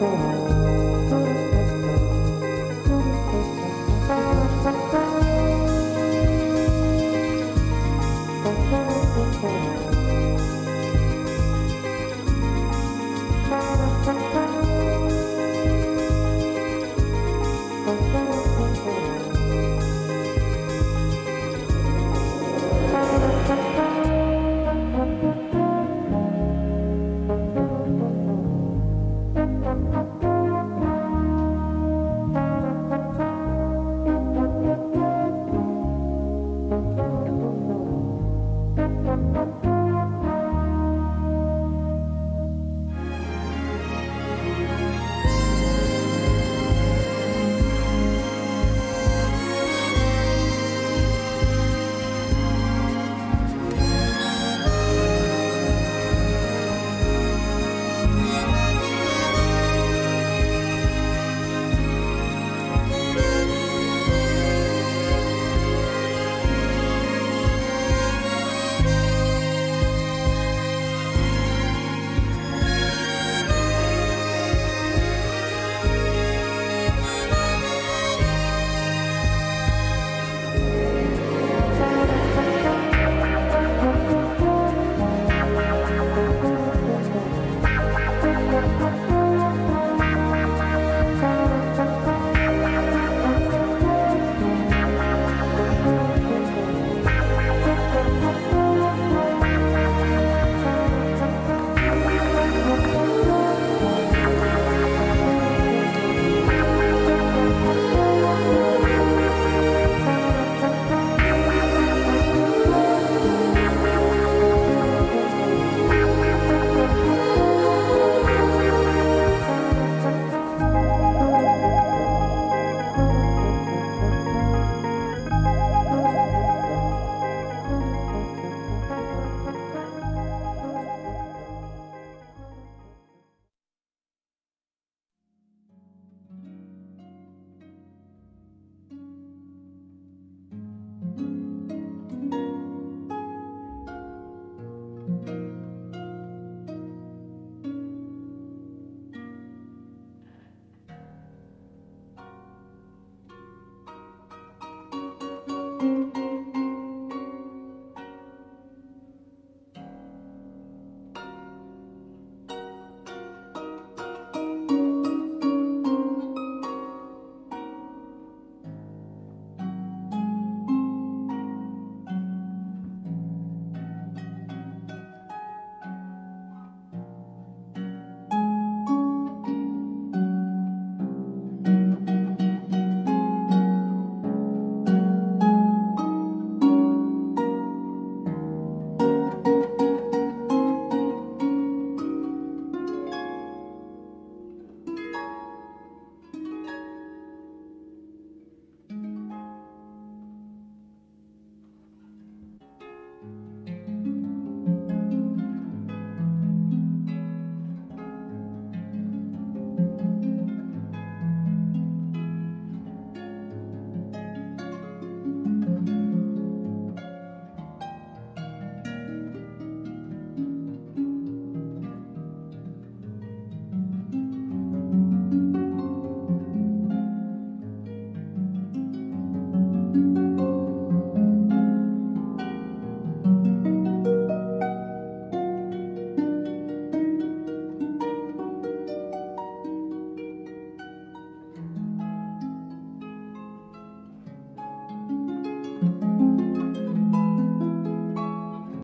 Música